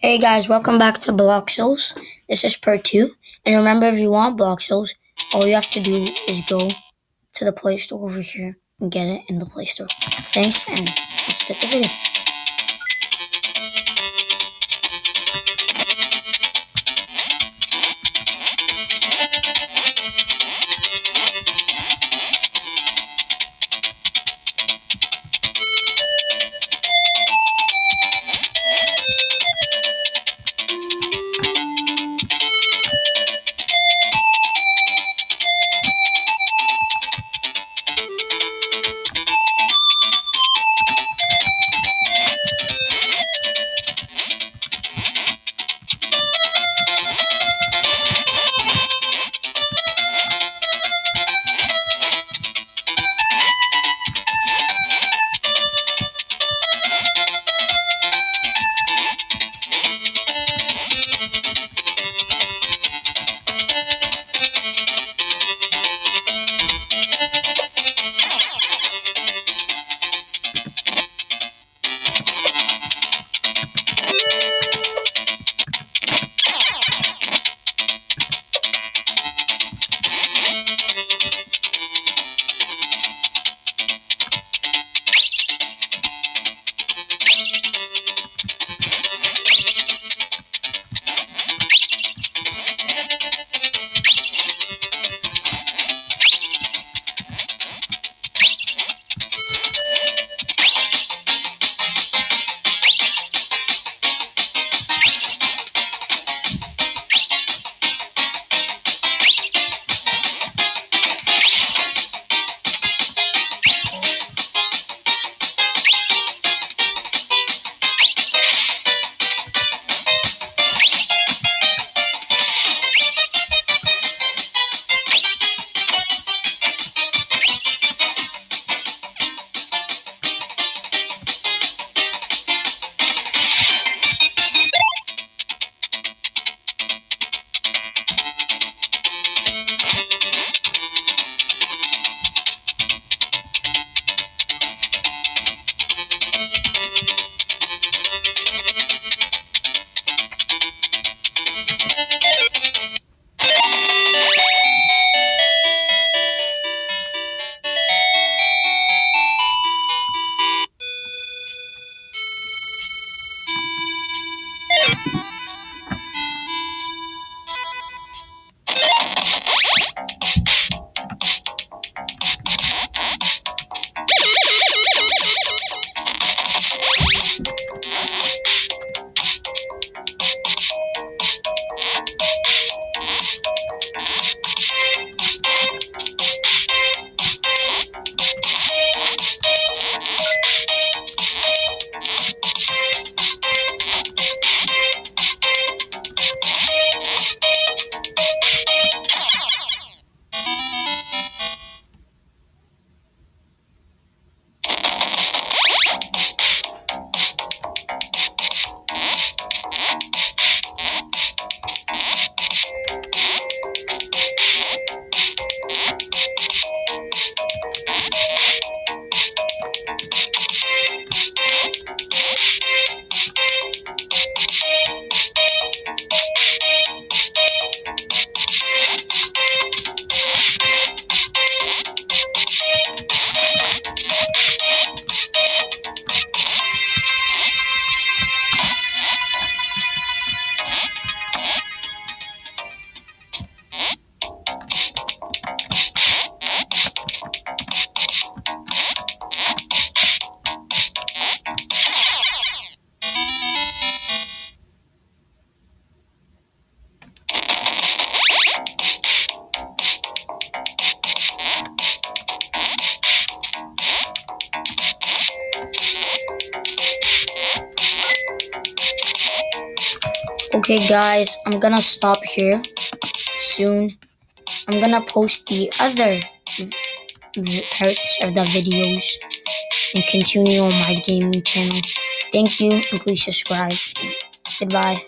Hey guys, welcome back to Bloxels. This is part two. And remember, if you want Bloxels, all you have to do is go to the Play Store over here and get it in the Play Store. Thanks, and let's start the video. Okay, guys, I'm gonna stop here soon. I'm gonna post the other parts of the videos and continue on my gaming channel. Thank you, and please subscribe. Goodbye.